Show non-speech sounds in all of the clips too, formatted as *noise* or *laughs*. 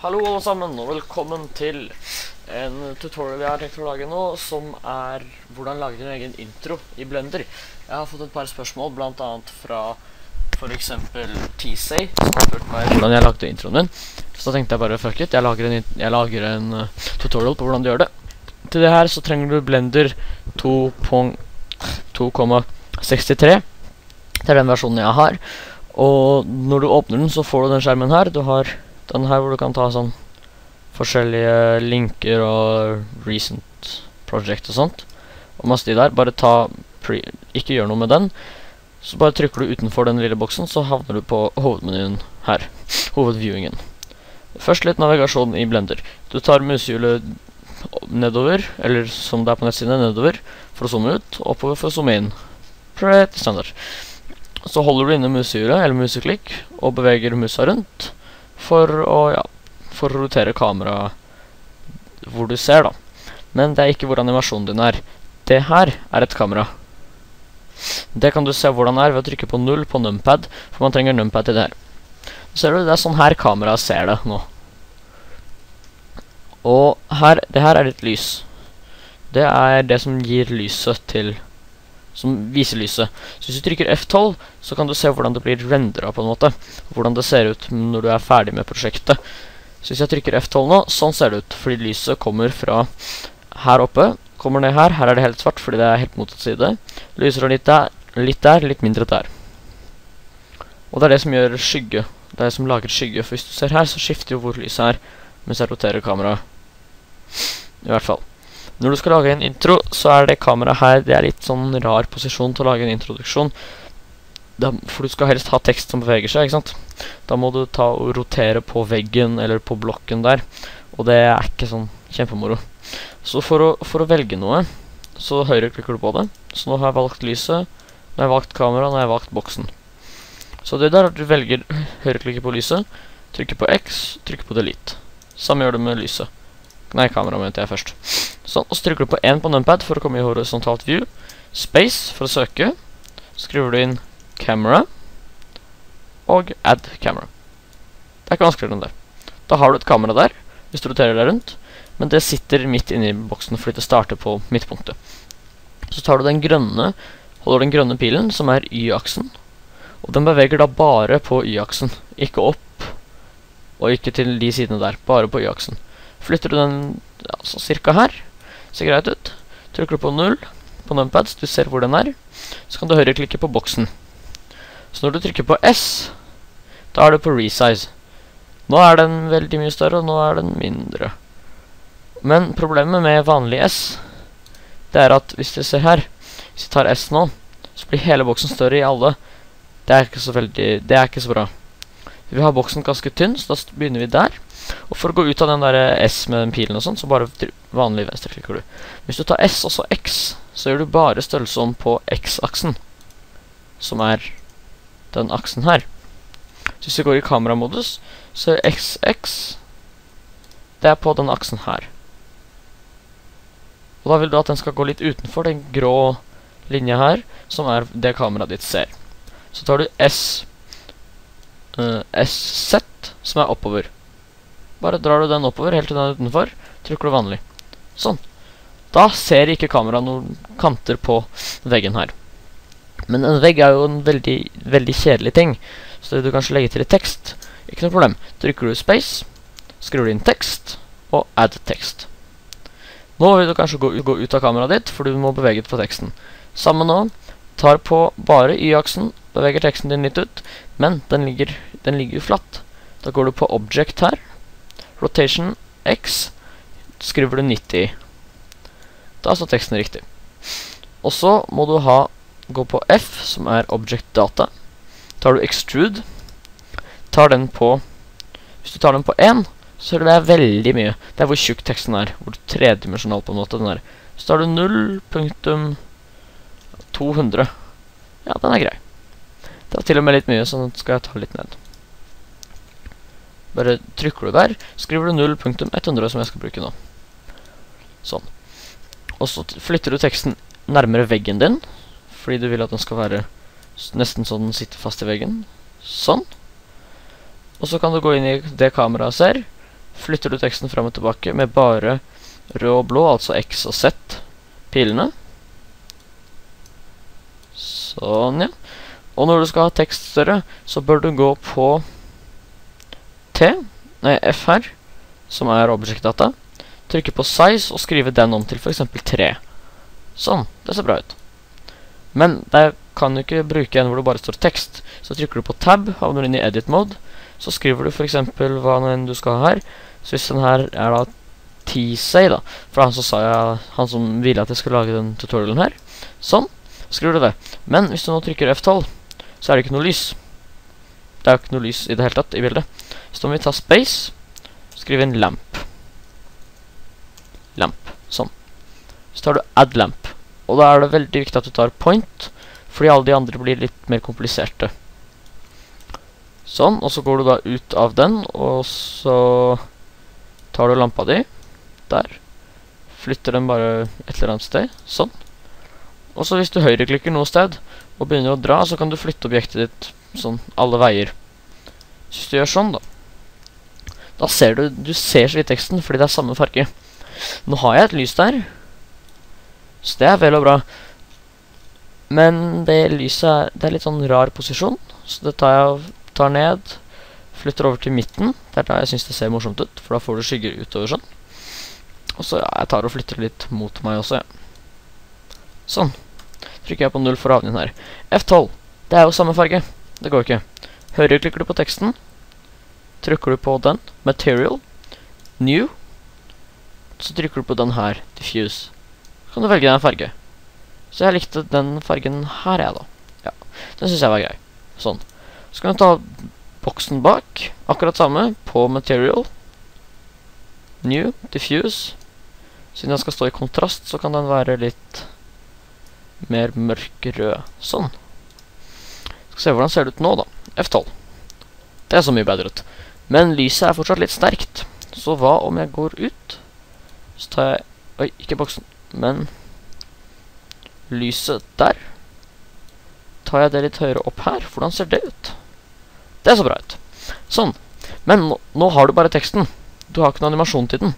Hallo alle sammen, og velkommen til en tutorial jeg har tenkt å lage nå, som er hvordan lage din egen intro i Blender. Jeg har fått et par spørsmål, blant annet fra for eksempel T-Say, som har spurt meg hvordan jeg lagde introen min. Så da tenkte jeg bare, fuck it, jeg lager en, jeg lager en uh, tutorial på hvordan du gjør det. Til det her så trenger du Blender 2.63. Det er den versjonen jeg har. Og når du åpner den, så får du den skjermen her. Du har den her hvor du kan ta sånn forskjellige linker og recent project og sånt. Og masse de der. Bare ta pre Ikke gjør noe med den. Så bare trykker du utenfor den lille boksen, så havner du på hovedmenyen her. *laughs* Hovedviewingen. Først litt navigasjon i Blender. Du tar musehjulet nedover, eller som det er på nettsiden, nedover, for å zoome ut, oppover for å zoome inn. Pretty standard. Så holder du inne musehjulet, eller museklikk, og beveger musa rundt for å, ja, for å rotere kameraet hvor du ser, da. Men det er ikke hvor animasjonen din er. Det her er et kamera. Det kan du se hvordan det er ved å trykke på 0 på numpad, for man trenger numpad til det her. Ser du, det er sånn her kameraet ser det nå. Og her, det her er litt lys. Det er det som gir lyset til Som viser lyset. Så hvis du trykker F12, så kan du se hvordan det blir rendra på en måte. Hvordan det ser ut når du er ferdig med prosjektet. Så hvis jeg trykker F12 nå, sånn ser det ut. Fordi lyset kommer fra her oppe. Kommer ned her. Her er det helt svart fordi det er helt motsatt side. Lyser litt der, litt der, litt mindre der. Og det er det som gjør skygge. Det er det som lager skygge. For hvis du ser her, så skifter jo hvor lyset er mens jeg roterer kameraet. I hvert fall. Når du skal lage en intro, så er det kameraet her Det er litt sånn rar posisjon til å lage en introduksjon. Da, for du skal helst ha tekst som beveger seg, ikke sant? Da må du ta og rotere på veggen eller på blokken der. Og det er ikke sånn kjempemoro. Så for å, for å velge noe, så høyreklikker du på det. Så nå har jeg valgt lyset, nå har jeg valgt kamera, nå har jeg valgt boksen. Så det der er at du velger høyreklikker på lyset, trykker på X, trykker på delete. Samme gjør du med lyset. Nei, kamera mente jeg først. Sånn, og så trykker du på 1 på numpad for å komme i horisontalt view. Space for å søke. Skriver du inn camera. Og add camera. Det er ikke vanskeligere enn det. Da har du et kamera der, hvis du roterer deg rundt. Men det sitter midt inni boksen fordi det starter på midtpunktet. Så tar du den grønne, holder den grønne pilen, som er Y-aksen. Og den beveger da bare på Y-aksen. Ikke opp, og ikke til de sidene der. Bare på Y-aksen. Flytter du den sånn cirka her, ser greit ut. Trykker du på 0 på numpads, du ser hvor den er, så kan du høyreklikke på boksen. Så når du trykker på S, da er du på resize. Nå er den veldig mye større, og nå er den mindre. Men problemet med vanlig S, det er at hvis du ser her, hvis jeg tar S nå, så blir hele boksen større i alle. Det er ikke så veldig, det er ikke så bra. Vi har boksen ganske tynn, så da begynner vi der. Og for å gå ut av den der S med den pilen og sånn, så bare vanlig venstreklikker du. Hvis du tar S og så X, så gjør du bare størrelse om på X-aksen. Som er den aksen her. Så hvis vi går i kameramodus, så er XX Det er på den aksen her. Og da vil du at den skal gå litt utenfor den grå linja her, som er det kameraet ditt ser. Så tar du S uh, SZ, som er oppover. Bare drar du den oppover helt til den er utenfor, trykker du vanlig. Sånn. Da ser ikke kameraet noen kanter på veggen her. Men en vegg er jo en veldig, veldig kjedelig ting, så du kanskje legge til i tekst, ikke noe problem. Trykker du space, skriver du inn tekst, og add tekst. Nå vil du kanskje gå, ut av kameraet ditt, for du må bevege på teksten. Samme nå. Tar på bare Y-aksen, beveger teksten din litt ut, men den ligger jo flatt. Da går du på object her, rotation X, skriver du 90. Da står teksten riktig. Og så må du ha, gå på F, som er object data. Tar du extrude, tar den på, hvis du tar den på 1, så er det veldig mye. Det er hvor tjukk teksten er, hvor tredimensjonal på en måte den er. Så tar du 0.200. Ja, den er grei. Det er til og med litt mye, så nå skal jeg ta litt ned. Bare trykker du der, skriver du 0.100 som jeg skal bruke nå. Sånn. Og så flytter du teksten nærmere veggen din, fordi du vil at den skal være nesten sånn den sitter fast i veggen. Sånn. Og så kan du gå inn i det kameraet ser, flytter du teksten frem og tilbake med bare rød og blå, altså X og Z, pilene. Sånn, ja. Og når du skal ha tekst større, så bør du gå på T, nei, F her, som er object-data. Trykke på size og skrive den om til eksempel 3. Sånn, det ser bra ut. Men det kan du ikke bruke en hvor det bare står tekst. Så trykker du på tab, havner inn i edit mode. Så skriver du eksempel hva enn du skal ha her. Så hvis den her er da T-say da, for han som sa jeg, han som ville at jeg skulle lage den tutorialen her. Sånn, skriver du det. Men hvis du nå trykker F12, så er det ikke noe lys. Det er jo ikke noe lys i det hele tatt i bildet. Så må vi ta space, skrive inn lamp. Lamp, sånn. Så tar du add lamp. Og da er det veldig viktig at du tar point, fordi alle de andre blir litt mer kompliserte. Sånn, og så går du da ut av den, og så tar du lampa di. Der. Flytter den bare et eller annet sted. Sånn. Og så hvis du høyreklikker noe sted, og begynner å dra, så kan du flytte objektet ditt sånn alle veier. Så hvis du gjør sånn, da, da ser du, du ser så vidt teksten, fordi det er samme farge. Nå har jeg et lys der, så det er vel og bra. Men det lyset, det er litt sånn rar posisjon, så det tar jeg tar ned, flytter over til midten. Det er da jeg synes det ser morsomt ut, for da får du skygger utover sånn. Og så, ja, jeg tar og flytter litt mot meg også, ja. Sånn. Trykker jeg på 0 for å havne inn her. F12. Det er jo samme farge. Det går ikke. Høyreklikker du på teksten. Trykker du på den. Material. New. Så trykker du på den her. Diffuse. Så kan du velge den farge. Så jeg likte den fargen her, jeg, da. Ja, den synes jeg var grei. Sånn. Så kan du ta boksen bak. Akkurat samme. På material. New. Diffuse. Siden den skal stå i kontrast, så kan den være litt mer mørkerød. Sånn. Skal se hvordan ser det ut nå, da. F12. Det er så mye bedre ut. Men lyset er fortsatt litt sterkt. Så hva om jeg går ut? Så tar jeg Oi, ikke boksen, men lyset der. Tar jeg det litt høyere opp her? Hvordan ser det ut? Det så bra ut. Sånn. Men nå, har du bare teksten. Du har ikke noen animasjon til den.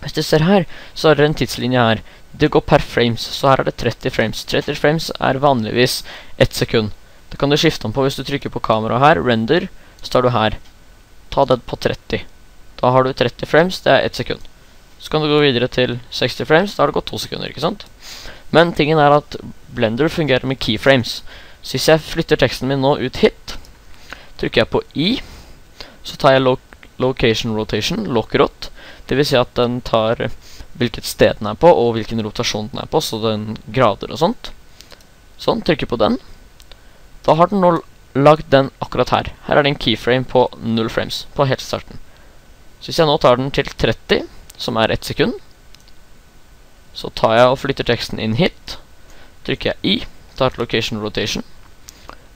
Hvis du ser her, så er det en tidslinje her. Det går per frames, så her er det 30 frames. 30 frames er vanligvis 1 sekund. Det kan du skifte om på hvis du trykker på kamera her, render, så tar du her. Ta det på 30. Da har du 30 frames, det er 1 sekund. Så kan du gå videre til 60 frames, da har det gått 2 sekunder, ikke sant? Men tingen er at Blender fungerer med keyframes. Så hvis jeg flytter teksten min nå ut hit, trykker jeg på I, så tar jeg lo location rotation, lockrot, det vil si at den tar hvilket sted den er på, og hvilken rotasjon den er på, så den grader og sånt. Sånn, trykker på den. Da har den nå lagd den akkurat her. Her er det en keyframe på 0 frames, på helt starten. Så hvis jeg nå tar den til 30, som er 1 sekund, så tar jeg og flytter teksten inn hit. Trykker jeg i, tar til location rotation.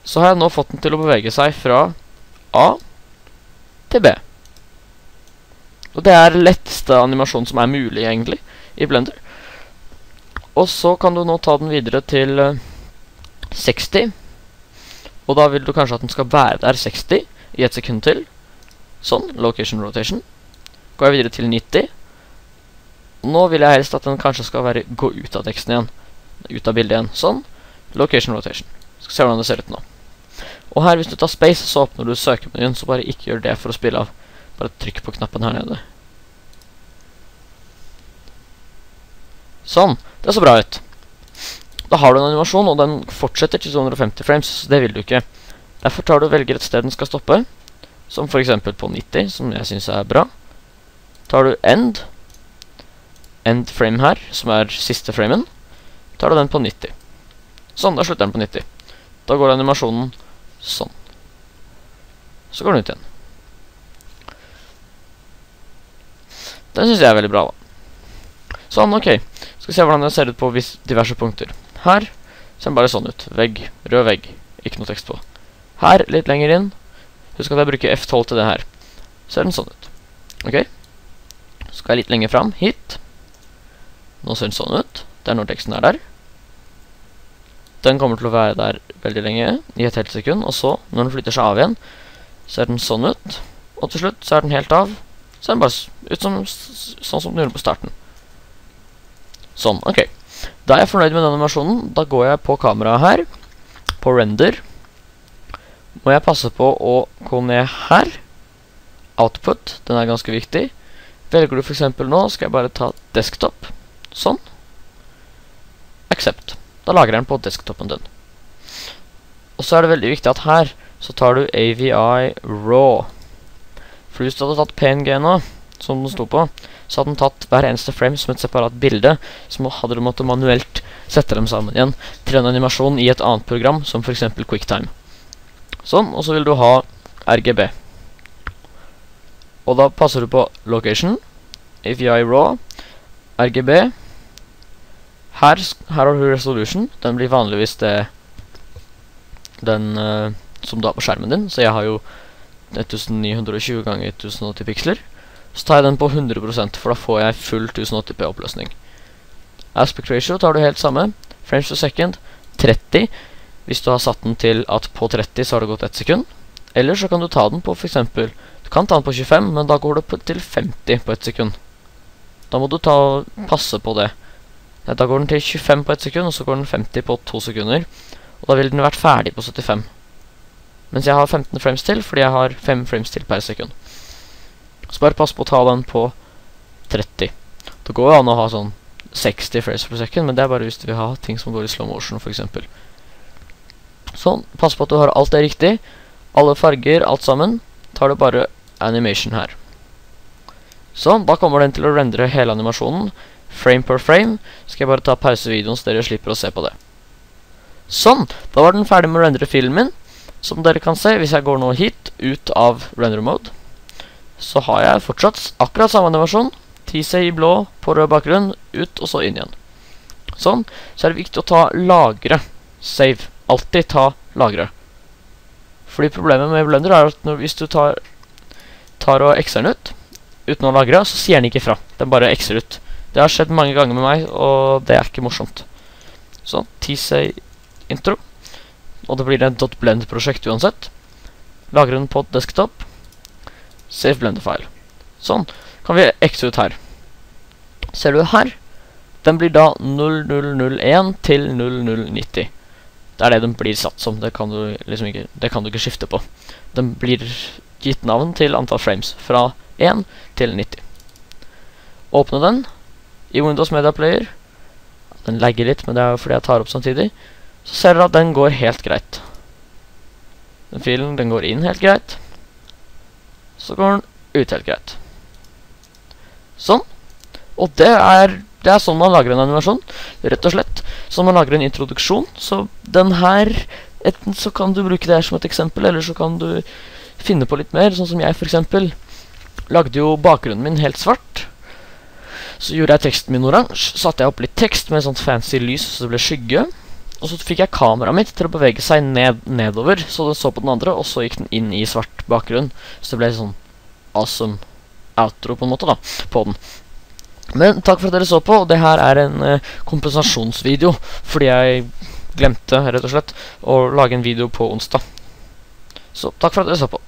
Så har jeg nå fått den til å bevege seg fra A til B. Og det er letteste animasjon som er mulig, egentlig, i Blender. Og så kan du nå ta den videre til uh, eh, 60. Og da vil du kanskje at den skal være der 60 i et sekund til. Sånn, location rotation. Går jeg videre til 90. Nå vil jeg helst at den kanskje skal være gå ut av teksten igjen. Ut av bildet igjen. Sånn. Location rotation. Skal se hvordan det ser ut nå. Og her, hvis du tar space, så åpner du søkemenyen, så bare ikke gjør det for å spille av. Bare trykk på knappen her nede. Sånn. Det så bra ut. Da har du en animasjon, og den fortsetter til 250 frames, så det vil du ikke. Derfor tar du og velger et sted den skal stoppe, som eksempel på 90, som jeg synes er bra. Tar du end, end frame her, som er siste framen, tar du den på 90. Sånn, da slutter den på 90. Da går animasjonen sånn. Så går den ut igjen. Den synes jeg er veldig bra, da. Sånn, ok. Skal se hvordan det ser ut på diverse punkter. Her ser den bare sånn ut. Vegg. Rød vegg. Ikke noe tekst på. Her, litt lenger inn. Husk at jeg bruker F12 til det her. Ser den sånn ut. Ok. Så skal jeg litt lenger fram. Hit. Nå ser den sånn ut. Det er når teksten er der. Den kommer til å være der veldig lenge, i et helt sekund. Og så, når den flytter seg av igjen, ser den sånn ut. Og til slutt så er den helt av. ser den bare ut som sånn som den gjorde på starten. Sånn, ok. Da er jeg fornøyd med den animasjonen. Da går jeg på kameraet her, på render. Må jeg passe på å gå ned her. Output, den er ganske viktig. Velger du for eksempel nå, skal jeg bare ta desktop. Sånn. Accept. Da lagrer den på desktopen din. Og så er det veldig viktig at her så tar du AVI RAW. For hvis du hadde tatt PNG nå, som den sto på, så hadde den tatt hver eneste frame som et separat bilde, så hadde du måttet manuelt sette dem sammen igjen til en animasjon i et annet program, som f.eks. QuickTime. Sånn, og så vil du ha RGB. Og da passer du på location, AVI RAW, RGB. Her, har du resolution. Den blir vanligvis det den eh, som du har på skjermen din. Så jeg har jo 1920 ganger 1080 piksler. Så tar jeg den på 100% for da får jeg full 1080p oppløsning. Aspect ratio tar du helt samme. Frames per second 30. Hvis du har satt den til at på 30 så har det gått 1 sekund. Eller så kan du ta den på for eksempel Du kan ta den på 25, men da går det til 50 på 1 sekund. Da må du ta passe på det. Da går den til 25 på 1 sekund, og så går den 50 på 2 sekunder. Og da ville den vært ferdig på 75. Mens jeg har 15 frames til, fordi jeg har 5 frames til per sekund. Så bare pass på å ta den på 30. Det går jo an å ha sånn 60 frames per second, men det er bare hvis du vil ha ting som går i slow motion, f.eks. Sånn. Pass på at du har alt det riktig. Alle farger, alt sammen. Tar du bare animation her. Sånn. Da kommer den til å rendre hele animasjonen. Frame per frame. Skal jeg bare ta pausevideoen så dere slipper å se på det. Sånn. Da var den ferdig med å rendre filmen. Som dere kan se, hvis jeg går nå hit, ut av render mode, så har jeg fortsatt akkurat samme animasjon. Tise i blå på rød bakgrunn, ut og så inn igjen. Sånn. Så er det viktig å ta lagre. Save. Alltid ta lagre. Fordi problemet med Blender er at når, hvis du tar, tar og x-er den ut, uten å lagre, så sier den ikke fra. Den bare x-er ut. Det har skjedd mange ganger med meg, og det er ikke morsomt. Sånn. Tise intro. Og det blir et .blend-prosjekt uansett. Lagre den på desktop. Save blender-file. Sånn. Kan vi x ut her. Ser du her? Den blir da 0001 til 0090. Det er det den blir satt som. Det kan du liksom ikke, det kan du ikke skifte på. Den blir gitt navn til antall frames. Fra 1 til 90. Åpne den i Windows Media Player. Den legger litt, men det er jo fordi jeg tar opp samtidig. Så ser dere at den går helt greit. Den filen den går inn helt greit. Så går den ut helt greit. Sånn. Og det er, det er sånn man lager en animasjon. Rett og slett. Sånn man lager en introduksjon. Så den her enten så kan du bruke det her som et eksempel, eller så kan du finne på litt mer. Sånn som jeg, for eksempel. Lagde jo bakgrunnen min helt svart. Så gjorde jeg teksten min oransje. Satte jeg opp litt tekst med sånt fancy lys så det ble skygge. Og så fikk jeg kameraet mitt til å bevege seg ned, nedover, så den så på den andre, og så gikk den inn i svart bakgrunn. Så det ble sånn awesome outro, på en måte, da, på den. Men takk for at dere så på, det her er en eh, kompensasjonsvideo, fordi jeg glemte, rett og slett, å lage en video på onsdag. Så takk for at dere så på.